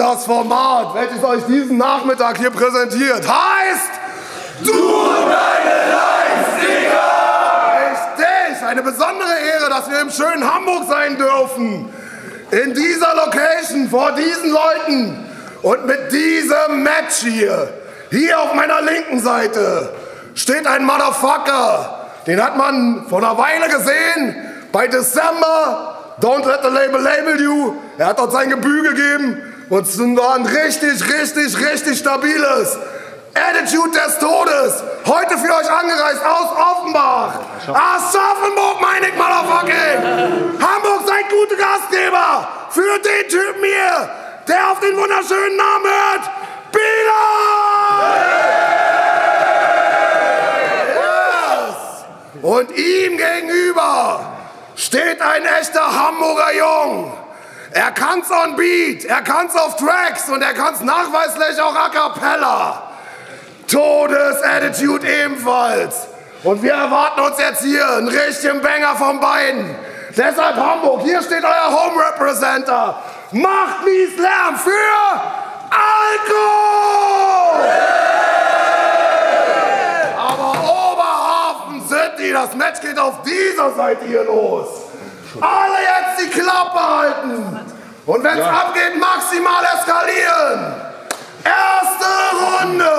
das Format, welches euch diesen Nachmittag hier präsentiert, heißt Du deine Lines, Digga! Richtig, eine besondere Ehre, dass wir im schönen Hamburg sein dürfen. In dieser Location, vor diesen Leuten und mit diesem Match hier. Hier auf meiner linken Seite steht ein Motherfucker. Den hat man vor einer Weile gesehen bei December. Don't let the label label you. Er hat dort sein Gebühr gegeben und es war ein richtig, richtig, richtig stabiles Attitude des Todes. Heute für euch angereist aus Offenbach. Aschaffenburg, meine ich, motherfucking. Hamburg, seid gute Gastgeber. Für den Typen hier, der auf den wunderschönen Namen hört. Bilal! Yes. Und ihm gegenüber steht ein echter Hamburger Jung. Er kann's on Beat, er kann's auf Tracks und er kann's nachweislich auch a cappella. Todes-Attitude ebenfalls. Und wir erwarten uns jetzt hier einen richtigen Banger von beiden. Deshalb Hamburg, hier steht euer Home Representer. Macht mies Lärm für Alko! Aber Oberhafen City, das Match geht auf dieser Seite hier los. Alle jetzt die Klappe halten. Und wenn's ja. abgeht, maximal eskalieren. Erste Runde.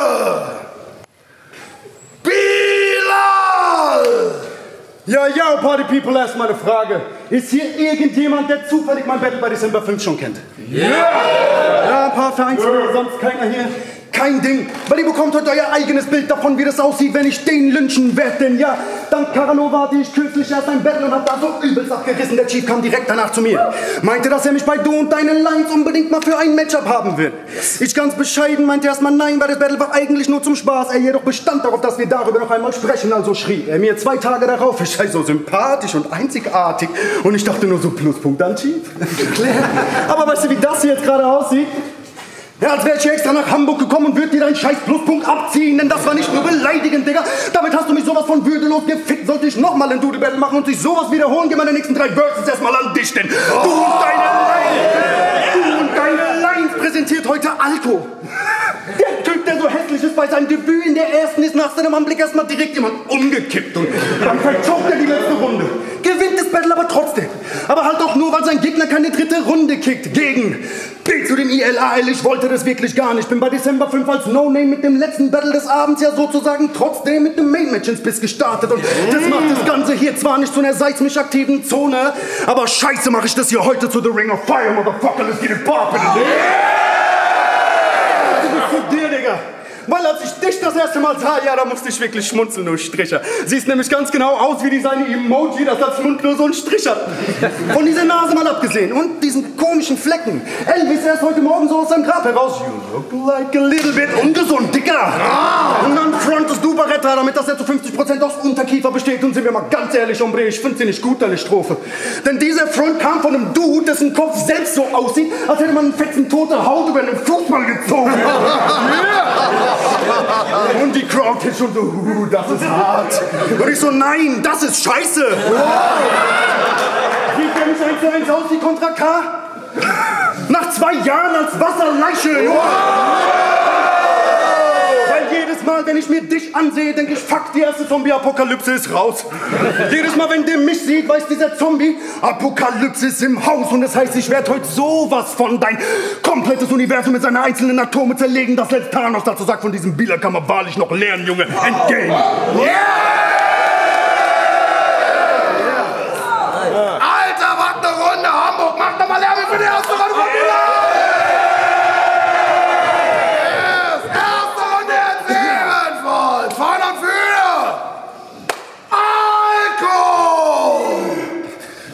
Bilal! Ja, ja, Party People, erstmal eine Frage. Ist hier irgendjemand, der zufällig mein Battle bei December 5 schon kennt? Ja! Yeah. Ja, ein paar Vereinsmitglieder, sonst keiner hier kein Ding, weil ihr bekommt heute euer eigenes Bild davon, wie das aussieht, wenn ich den lynchen werde. Denn ja, dank Caranova hatte ich kürzlich erst ein Battle und hab da so übelst abgerissen. Der Chief kam direkt danach zu mir. Meinte, dass er mich bei Du und deinen Lines unbedingt mal für ein Matchup haben will. Ich ganz bescheiden meinte erstmal nein, weil das Battle war eigentlich nur zum Spaß. Er jedoch bestand darauf, dass wir darüber noch einmal sprechen. Also schrie er mir zwei Tage darauf, ich sei so sympathisch und einzigartig. Und ich dachte nur so, Pluspunkt an Chief. Aber weißt du, wie das hier jetzt gerade aussieht? Ja, als wäre ich extra nach Hamburg gekommen und würde dir deinen scheiß Pluspunkt abziehen, denn das war nicht nur beleidigend, Digga. Damit hast du mich sowas von würdelos gefickt. Sollte ich nochmal ein Doodle Battle machen und sich sowas wiederholen, geh meine nächsten drei Verses erstmal an dich, denn oh. du und deine Lines, du und deine Lines präsentiert heute Alko. Der Typ, der so hässlich ist, bei seinem Debüt in der ersten ist nach seinem Anblick erstmal direkt jemand umgekippt und dann verchockt er die letzte Runde. Battle aber trotzdem. Aber halt auch nur, weil sein Gegner keine dritte Runde kickt. Gegen Geh zu dem ILAL, ich wollte das wirklich gar nicht. Bin bei December 5 als No-Name mit dem letzten Battle des Abends ja sozusagen trotzdem mit dem Main-Match ins Biss gestartet. Und das macht das Ganze hier zwar nicht zu einer seismisch aktiven Zone, aber scheiße mache ich das hier heute zu The Ring of Fire, Motherfucker, let's get it poppin'. Yeah! Du bist zu dir, Digga. Weil als ich dich das erste Mal sah, ja, da musste ich wirklich schmunzeln, du Stricher. Siehst nämlich ganz genau aus wie die seine Emoji, das als Mund nur so ein Strich hat. Von dieser Nase mal abgesehen und diesen komischen Flecken. Elvis, er ist heute Morgen so aus seinem Grab heraus. You look like a little bit ungesund, Dicker. Ah. Und dann frontest du Baretta, damit das er zu 50% aus Unterkiefer besteht. Und sind wir mal ganz ehrlich, Hombre, ich finde sie nicht gut, deine Strophe. Denn dieser Front kam von einem Dude, dessen Kopf selbst so aussieht, als hätte man einen fetzen tote Haut über einen Fußball gezogen. yeah. Und die Crowd ist schon so, uh, das ist hart. Und ich so, nein, das ist scheiße. Sieht der nicht eins zu eins aus wie Contra K? Nach zwei Jahren als Wasserleiche. Jedes Mal, wenn ich mir dich ansehe, denke ich, fuck, die erste Zombie-Apokalypse ist raus. Jedes Mal, wenn der mich sieht, weiß dieser Zombie, Apokalypse ist im Haus. Und das heißt, ich werde heute sowas von dein komplettes Universum mit seinen einzelnen Atome zerlegen, dass selbst Thanos dazu sagt, von diesem Bieler kann man wahrlich noch lernen, Junge. Endgame. Yeah! Alter, was eine Runde Hamburg. Mach doch mal Lärm für die erste Runde von Bieler.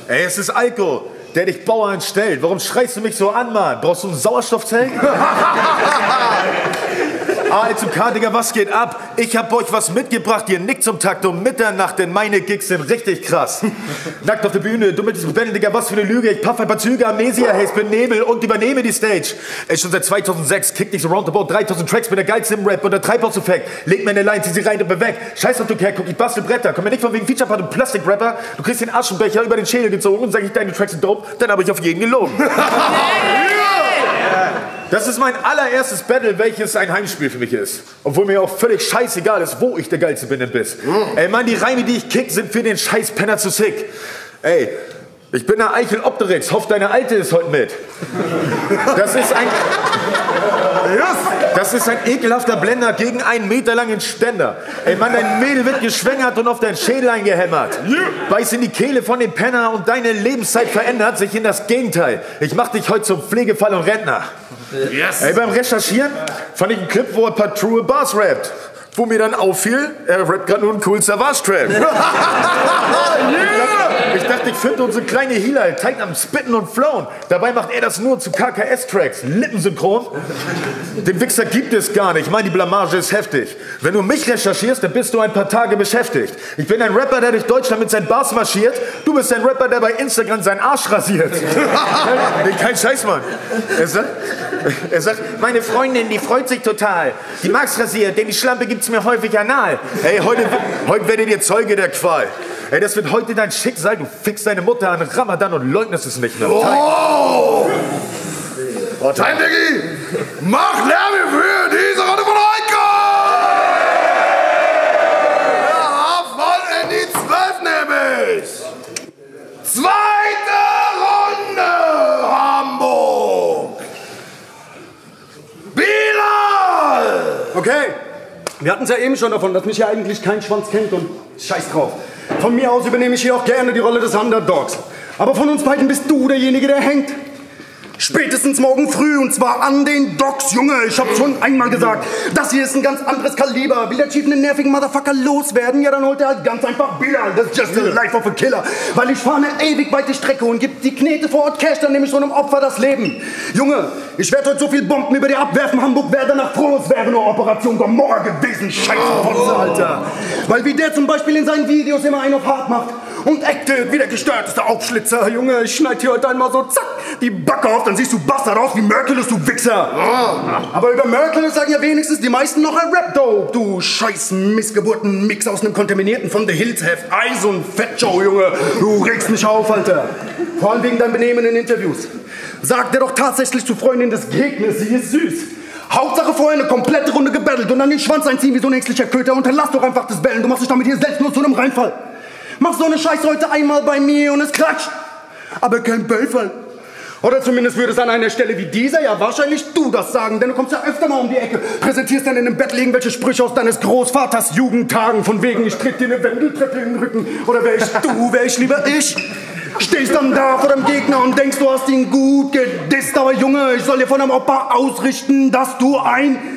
Ey, es ist Alko, der dich Bauern stellt. Warum schreist du mich so an, Mann? Brauchst du ein Sauerstoffzelt? A zu K, Digga, was geht ab? Ich hab euch was mitgebracht, ihr nickt zum Takt um Mitternacht, denn meine Gigs sind richtig krass. Nackt auf der Bühne, du mit diesem Bändel, Digga, was für eine Lüge. Ich paff ein paar Züge, Amnesia, Haze, bin Nebel und übernehme die Stage. Ey, schon seit 2006 kick ich so roundabout 3000 Tracks mit der geilste im Rap und der Treibhauseffekt. Leg meine Line, zieh sie rein und beweg. Scheiß auf du Kerl, guck, ich bastel Bretter. Komm mir nicht von wegen Feature-Part und Plastik-Rapper. Du kriegst den Aschenbecher über den Schädel gezogen und sag ich, deine Tracks sind dope, dann hab ich auf jeden gelogen. Das ist mein allererstes Battle, welches ein Heimspiel für mich ist. Obwohl mir auch völlig scheißegal ist, wo ich der Geilste bin im Biss. Ey, Mann, die Reime, die ich kick, sind für den Scheißpenner zu sick. Ey, ich bin der Eichel Opterex, hoff deine Alte ist heute mit. Das ist ein... Das ist ein ekelhafter Blender gegen einen Meter langen Ständer. Ey Mann, dein Mädel wird geschwängert und auf deinen Schädel eingehämmert. Beiß in die Kehle von dem Penner und deine Lebenszeit verändert sich in das Gegenteil. Ich mach dich heute zum Pflegefall und Rentner. Yes. Ey, beim Recherchieren fand ich einen Clip, wo ein paar True Bars rappt. Wo mir dann auffiel, er rappt gerade nur einen coolen Savage-Trap. Ich dachte, ich finde unsere kleine Hila tight am Spitten und Flown. Dabei macht er das nur zu KKS-Tracks, lippensynchron. Den Wichser gibt es gar nicht. Ich meine, die Blamage ist heftig. Wenn du mich recherchierst, dann bist du ein paar Tage beschäftigt. Ich bin ein Rapper, der durch Deutschland mit seinen Bars marschiert. Du bist ein Rapper, der bei Instagram seinen Arsch rasiert. nee, kein Scheiß, Mann. Er sagt, er sagt, meine Freundin, die freut sich total. Die mag's rasiert, denn die Schlampe gibt's mir häufig anal. Ey, heute, heute werdet ihr Zeuge der Qual. Ey, das wird heute dein Schicksal. Du fickst deine Mutter an Ramadan und leugnest es nicht mehr. Oh! Time, Diggi! Mach Lärm für diese Runde von Heiko! Ja, voll in die Zwölf nämlich! Zweite Runde, Hamburg! Bilal! Okay, wir hatten es ja eben schon davon, dass mich hier eigentlich kein Schwanz kennt und scheiß drauf. Von mir aus übernehme ich hier auch gerne die Rolle des Underdogs. Aber von uns beiden bist du derjenige, der hängt. Spätestens morgen früh und zwar an den Docks, Junge. Ich hab schon einmal gesagt, das hier ist ein ganz anderes Kaliber. Will der Chief einen nervigen Motherfucker loswerden, ja dann holt er halt ganz einfach Bilal. Das ist just the life of a killer. Weil ich fahre eine ewig weite Strecke und gib die Knete vor Ort Cash, dann nehme ich so einem Opfer das Leben. Junge, ich werde heute so viel Bomben über dir abwerfen, Hamburg wäre danach froh, es wäre nur Operation Gomorra gewesen. Scheiße, Fotze, Alter. Weil wie der zum Beispiel in seinen Videos immer einen auf hart macht und actet wie der gestörteste Aufschlitzer. Junge, ich schneid hier heute einmal so zack die Backe auf, dann siehst du Bastard aus wie Merkulis, du Wichser. Aber über Merkulis sagen ja wenigstens die meisten noch ein Rap-Dope, du scheiß Missgeburten-Mix aus einem kontaminierten von The Hills Have Eis und Fettshow, Junge. Du regst mich auf, Alter. Vor allem wegen deinem Benehmen in Interviews. Sagt er doch tatsächlich zu Freundin des Gegners, sie ist süß. Hauptsache vorher eine komplette Runde gebettelt und dann den Schwanz einziehen wie so ein ängstlicher Köter und dann lass doch einfach das Bellen. Du machst dich damit hier selbst nur zu einem Reinfall. Mach so eine Scheiße heute einmal bei mir und es klatscht. Aber kein Beifall. Oder zumindest würdest an einer Stelle wie dieser ja wahrscheinlich du das sagen, denn du kommst ja öfter mal um die Ecke, präsentierst dann in einem Bett irgendwelche Sprüche aus deines Großvaters Jugendtagen, von wegen ich tritt dir eine Wendeltreppe in den Rücken. Oder wär ich du, wär ich lieber ich. Stehst dann da vor dem Gegner und denkst, du hast ihn gut gedisst, aber Junge, ich soll dir von deinem Opa ausrichten, dass du ein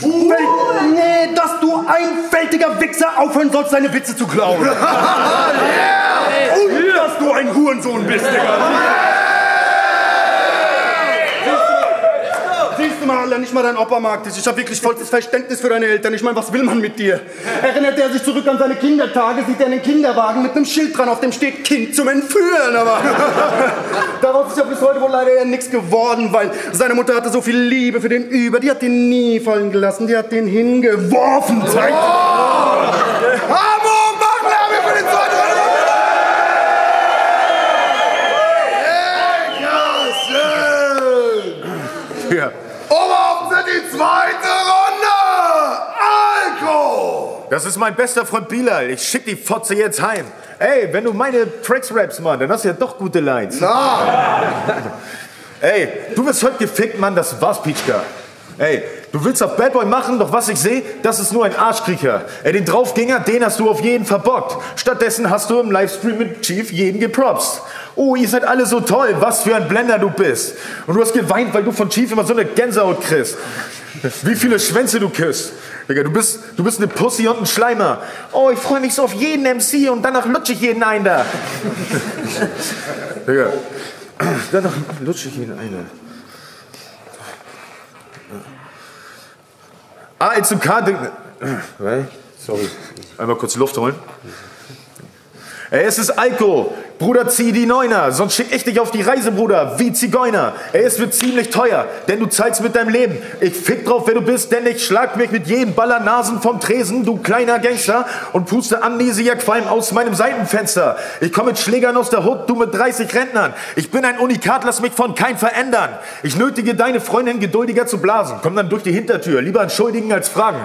Feld, nee, dass du ein fältiger Wichser aufhören sollst, deine Witze zu klauen. Und dass du ein Hurensohn bist, Digga. Siehst du mal, Alter, nicht mal dein Opa mag dich. Ich habe wirklich vollstes Verständnis für deine Eltern. Ich meine, was will man mit dir? Erinnert er sich zurück an seine Kindertage, sieht er einen Kinderwagen mit einem Schild dran, auf dem steht Kind zum Entführen. Aber daraus ist ja bis heute wohl leider eher nichts geworden, weil seine Mutter hatte so viel Liebe für den Über. Die hat den nie fallen gelassen, die hat den hingeworfen. Zeigt. Hamburg, Das ist mein bester Freund Bilal. Ich schick die Fotze jetzt heim. Ey, wenn du meine Tracks rappst, Mann, dann hast du ja doch gute Lines. Na, Ey, du wirst heute gefickt, Mann, das war's, Pietschka. Ey, du willst auf Bad Boy machen, doch was ich sehe, das ist nur ein Arschkriecher. Ey, den Draufgänger, den hast du auf jeden verbockt. Stattdessen hast du im Livestream mit Chief jeden gepropst. Oh, ihr seid alle so toll, was für ein Blender du bist. Und du hast geweint, weil du von Chief immer so eine Gänsehaut kriegst. Wie viele Schwänze du küsst. Digga, du bist, du bist eine Pussy und ein Schleimer. Oh, ich freue mich so auf jeden MC und danach lutsche ich jeden ein da. Digga, danach lutsche ich jeden ein. A, zu K. Sorry. Einmal kurz Luft holen. Ey, es ist Alko. Bruder, zieh die Neuner, sonst schick ich dich auf die Reise, Bruder, wie Zigeuner. Ey, es wird ziemlich teuer, denn du zahlst mit deinem Leben. Ich fick drauf, wer du bist, denn ich schlag mich mit jedem Baller Nasen vom Tresen, du kleiner Gangster, und puste Amnesia-Qualm aus meinem Seitenfenster. Ich komme mit Schlägern aus der Hut, du mit 30 Rentnern. Ich bin ein Unikat, lass mich von kein verändern. Ich nötige deine Freundin geduldiger zu blasen. Komm dann durch die Hintertür, lieber entschuldigen als fragen.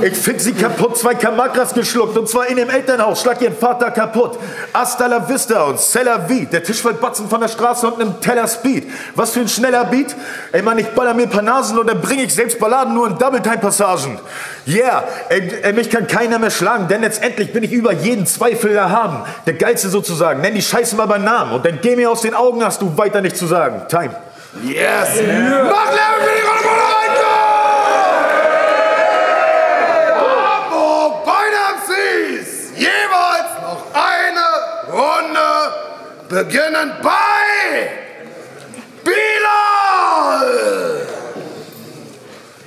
Ich fick sie kaputt, zwei Kamakras geschluckt, und zwar in dem Elternhaus, schlag ihren Vater kaputt. Hasta la vista und Cella Beat. Der Tisch fällt batzen von der Straße und einem Teller Speed. Was für ein schneller Beat. Ey Mann, ich baller mir ein paar Nasen und dann bring ich selbst Balladen nur in Double-Time-Passagen. Yeah, ey, ey, mich kann keiner mehr schlagen, denn letztendlich bin ich über jeden Zweifel erhaben. Der Geilste sozusagen. Nenn die Scheiße mal beim Namen und dann geh mir aus den Augen, hast du weiter nichts zu sagen. Time. Yes! Mach Lärm für die Rolle Monaco! Hamburg, beide MCs! Jeweils noch eine Runde beginnen bei Bilal!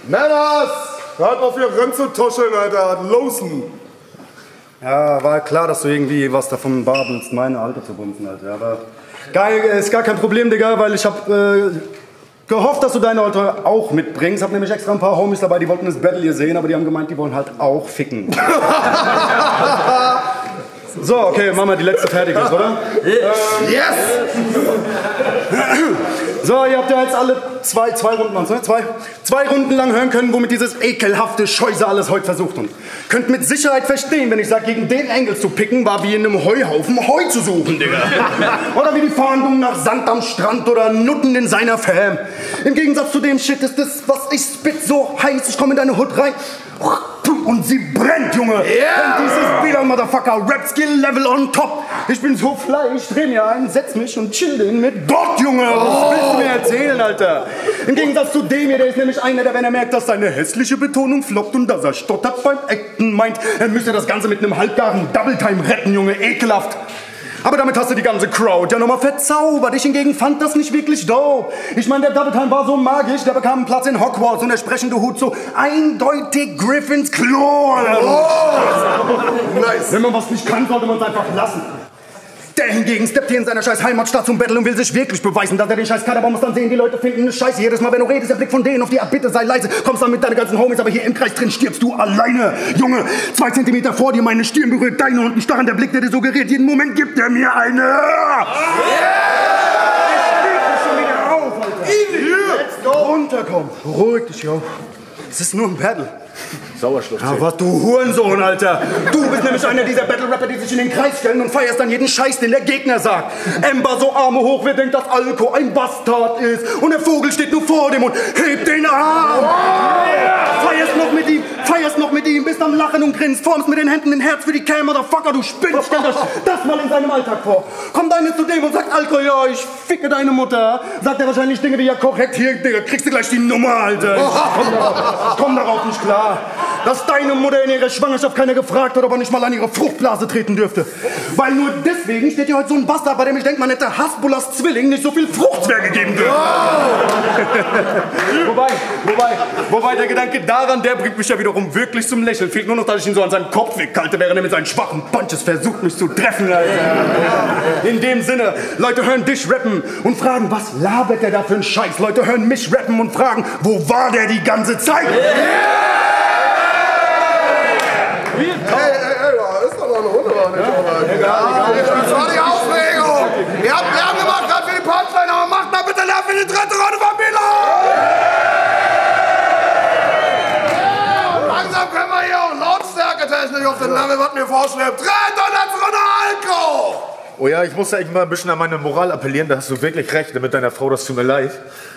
Männers! Hört auf ihr Rennen zu tuscheln, Alter! Losen! Ja, war klar, dass du irgendwie was davon babelst, meine Alter zu bumsen, Alter. Aber geil, ist gar kein Problem, Digga, weil ich hab äh, gehofft, dass du deine Alter auch mitbringst. Hab nämlich extra ein paar Homies dabei, die wollten das Battle hier sehen, aber die haben gemeint, die wollen halt auch ficken. so, okay, machen wir die letzte fertig ist, oder? Yes! So, ihr habt ja jetzt alle zwei, zwei Runden, ne? zwei, zwei Runden lang hören können, womit dieses ekelhafte Scheuse alles heute versucht. Und könnt mit Sicherheit verstehen, wenn ich sage, gegen den Engel zu picken, war wie in einem Heuhaufen Heu zu suchen, Digga. oder wie die Fahndung nach Sand am Strand oder Nutten in seiner Fam. Im Gegensatz zu dem Shit ist das, was ich spit, so heiß, ich komme in deine Hut rein. Und sie brennt, Junge. Yeah. Und dieses wieder Motherfucker Rap Skill Level on top. Ich bin so fly, ich dreh mir ein, setz mich und chill den mit Gott, Junge. Was willst du mir erzählen, Alter? Im Gegensatz zu dem hier, der ist nämlich einer, der, wenn er merkt, dass seine hässliche Betonung floppt und dass er stottert beim Acten meint, er müsste das Ganze mit einem halbgaren Double Time retten, Junge. Ekelhaft. Aber damit hast du die ganze Crowd ja nochmal verzaubert. Ich hingegen fand das nicht wirklich dope. Ich meine, der Double Time war so magisch, der bekam einen Platz in Hogwarts und der sprechende Hut so eindeutig Griffins Klo. Nice! Wenn man was nicht kann, sollte man es einfach lassen. Der hingegen steppt hier in seiner scheiß Heimatstadt zum Battle und will sich wirklich beweisen, dass er den scheiß Kaderbaum muss dann sehen, die Leute finden es scheiße. Jedes Mal, wenn du redest, der Blick von denen auf die, bitte sei leise, kommst dann mit deinen ganzen Homies, aber hier im Kreis drin stirbst du alleine. Junge, zwei Zentimeter vor dir, meine Stirn berührt deine und ein starrender Blick, der dir suggeriert, jeden Moment gibt er mir eine. Let's go. Runterkommen. Beruhig dich, yo. Es ist nur ein Battle. Sauerstoff. Ja, was du Hurensohn, Alter. Du bist nämlich einer dieser Battle-Rapper, die sich in den Kreis stellen und feierst dann jeden Scheiß, den der Gegner sagt. Ember so Arme hoch, wer denkt, dass Alko ein Bastard ist. Und der Vogel steht nur vor dem und hebt den Arm. Feierst noch mit ihm, feierst noch mit ihm, bist am Lachen und grinst, formst mit den Händen ein Herz für die Cam, Motherfucker, du spinnst. Stell dir das mal in seinem Alltag vor. Kommt einer zu dem und sagt, Alko, ja, ich ficke deine Mutter. Sagt er wahrscheinlich Dinge wie, ja, korrekt, hier, Digga, kriegst du gleich die Nummer, Alter. Ich komm, komm darauf nicht klar. Dass deine Mutter in ihrer Schwangerschaft keiner gefragt hat, ob er nicht mal an ihre Fruchtblase treten dürfte. Weil nur deswegen steht hier heute so ein Bastard, bei dem ich denke, man hätte Hasbullas Zwilling nicht so viel Fruchtwehr gegeben dürfen. wobei, wobei, wobei der Gedanke daran, der bringt mich ja wiederum wirklich zum Lächeln. Fehlt nur noch, dass ich ihn so an seinem Kopf weghalte, während er mit seinen schwachen Punches versucht, mich zu treffen, Alter. In dem Sinne, Leute hören dich rappen und fragen, was labert der da für ein Scheiß? Leute hören mich rappen und fragen, wo war der die ganze Zeit? Hey, hey, hey, ist doch noch eine Runde, oder nicht? Ja, war die Aufregung! Ihr habt Lärm gemacht gerade für die Punchline, aber macht mal bitte Lärm für die dritte Runde von Bilal! Langsam können wir hier auch Lautstärke auf den Level, was mir vorschreibt. Dritte und letzte Runde Alko! Oh ja, ich muss ja echt mal ein bisschen an meine Moral appellieren, da hast du wirklich recht mit deiner Frau, das tut mir leid.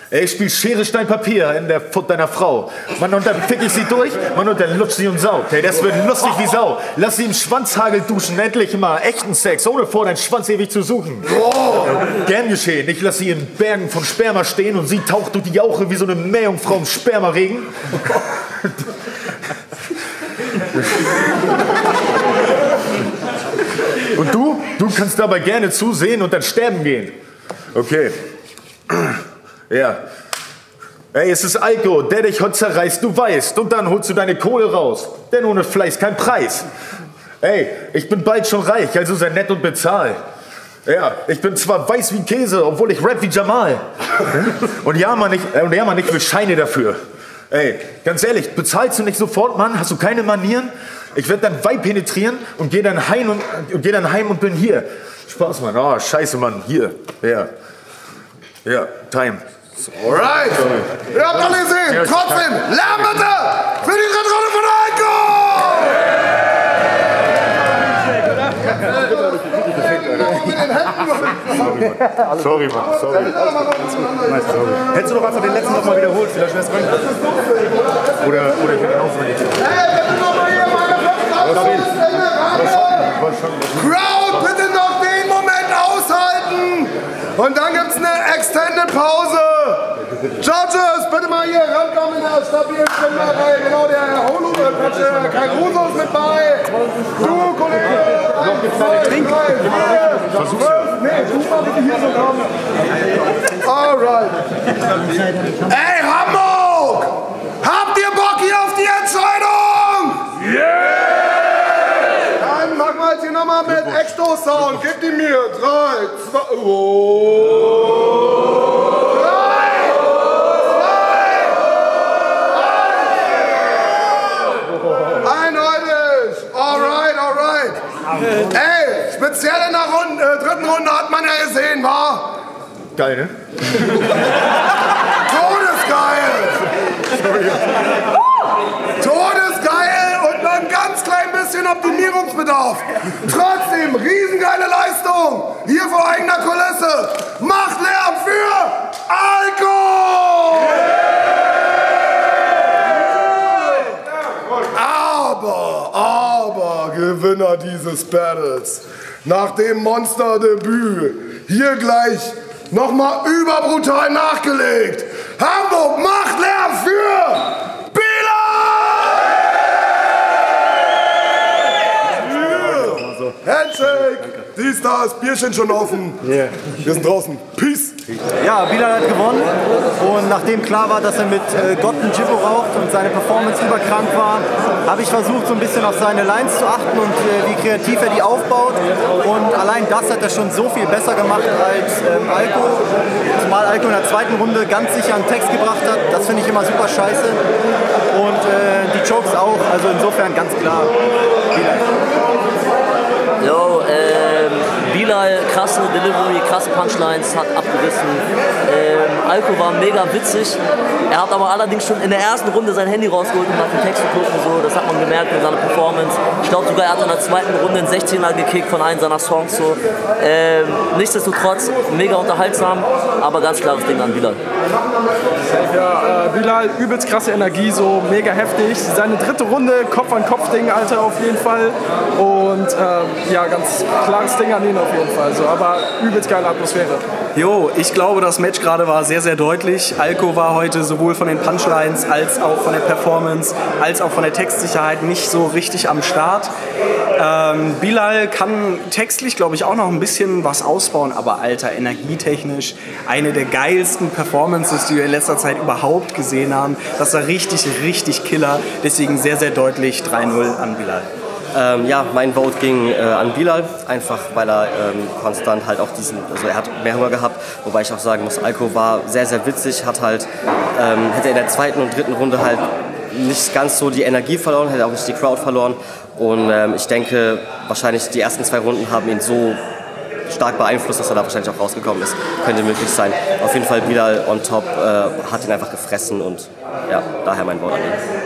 Ey, ich spiel Schere, Stein, Papier in der Foot deiner Frau. Mann, und dann fick ich sie durch, Mann, und dann lutscht sie und saugt. Hey, das wird lustig wie Sau. Lass sie im Schwanzhagel duschen, endlich mal echten Sex, ohne vor deinen Schwanz ewig zu suchen. Gern geschehen, ich lass sie in Bergen von Sperma stehen und sie taucht durch die Jauche wie so eine Meerjungfrau im Spermaregen. Und du, du kannst dabei gerne zusehen und dann sterben gehen. Okay. Ja. Ey, es ist Alko, der dich heute zerreißt, du weißt. Und dann holst du deine Kohle raus. Denn ohne Fleiß kein Preis. Ey, ich bin bald schon reich, also sei nett und bezahl. Ja, ich bin zwar weiß wie Käse, obwohl ich rap wie Jamal. Und ja, man, ich, und ja, man, ich will Scheine dafür. Ey, ganz ehrlich, bezahlst du nicht sofort, Mann? Hast du keine Manieren? Ich werde dein Weib penetrieren und gehe dann, heim und, und geh dann heim und bin hier. Spaß, Mann. Oh, scheiße, Mann. Hier. Ja. Ja, Time. Alright. Ihr habt alle gesehen. Trotzdem, Lärm bitte für die Runde von Heiko! Sorry, Mann. Sorry. Hättest du doch einfach den letzten noch mal wiederholt, vielleicht wär's drin. Oder, oder ich hätte auch so nicht. Hey, bitte nochmal hier meine Plätze Crowd, bitte noch den Moment aushalten. Und dann gibt's eine Extended Pause. Judges, bitte mal hier rankommen in der stabilen Stimmerei. Genau, der Herr Holu, der Kai Russo ist mit bei. Du, Kollege. Eins, zwei, drei, vier, fünf. Nee, du mal bitte hier so kommen. Alright. Ey, Hamburg! Habt ihr Bock hier auf die Entscheidung? Dann machen wir jetzt hier Exto-Sound. Gib die mir. Drei, zwei. Oh. Drei, zwei, eindeutig. Alright, alright. Ey, speziell in der Runde, äh, dritten Runde hat man ja gesehen, war Geil, ne? Todesgeil. Todesgeil bisschen Optimierungsbedarf. Trotzdem, riesengeile Leistung. Hier vor eigener Kulisse. Macht Lärm für Alko! Aber, aber, Gewinner dieses Battles. Nach dem Monsterdebüt hier gleich nochmal überbrutal nachgelegt. Hamburg macht Lärm für Bilal! Handshake! Dies, das, Bierchen schon offen. Wir sind draußen. Peace! Ja, Bilal hat gewonnen und nachdem klar war, dass er mit äh, Gott ein Jibbo raucht und seine Performance überkrank war, habe ich versucht, so ein bisschen auf seine Lines zu achten und äh, wie kreativ er die aufbaut. Und allein das hat er schon so viel besser gemacht als ähm, Alko. Zumal Alko in der zweiten Runde ganz sicher einen Text gebracht hat. Das finde ich immer super scheiße. Und äh, die Chokes auch, also insofern ganz klar. Bilal. Jo, ähm, Bilal, krasse Delivery, krasse Punchlines, hat abgerissen. Ähm, Alko war mega witzig. Er hat aber allerdings schon in der ersten Runde sein Handy rausgeholt, um nach dem Text zu gucken. So. Das hat man gemerkt in seiner Performance. Ich glaube sogar, er hat in der zweiten Runde einen 16er gekickt von einem seiner Songs. So. Ähm, nichtsdestotrotz, mega unterhaltsam, aber ganz klares Ding an Bilal. Ja, äh, Bilal, übelst krasse Energie, so mega heftig. Seine dritte Runde, Kopf-an-Kopf-Ding, Alter, auf jeden Fall. Und ähm, ja, ganz klares Ding an ihn auf jeden Fall. So, aber übelst geile Atmosphäre. Jo, ich glaube, das Match gerade war sehr, sehr deutlich. Alko war heute sowohl von den Punchlines als auch von der Performance, als auch von der Textsicherheit nicht so richtig am Start. Ähm, Bilal kann textlich, glaube ich, auch noch ein bisschen was ausbauen, aber alter, energietechnisch eine der geilsten Performances, die wir in letzter Zeit überhaupt gesehen haben. Das war richtig, richtig killer. Deswegen sehr, sehr deutlich 3-0 an Bilal. Ähm, ja, mein Vote ging äh, an Bilal, einfach weil er ähm, konstant halt auch diesen, also er hat mehr Hunger gehabt, wobei ich auch sagen muss, Alko war sehr, sehr witzig, hat halt, ähm, hätte in der zweiten und dritten Runde halt nicht ganz so die Energie verloren, hätte auch nicht die Crowd verloren und ähm, ich denke, wahrscheinlich die ersten zwei Runden haben ihn so stark beeinflusst, dass er da wahrscheinlich auch rausgekommen ist. Könnte möglich sein. Auf jeden Fall Bilal on top, äh, hat ihn einfach gefressen und ja, daher mein Wort an ihn.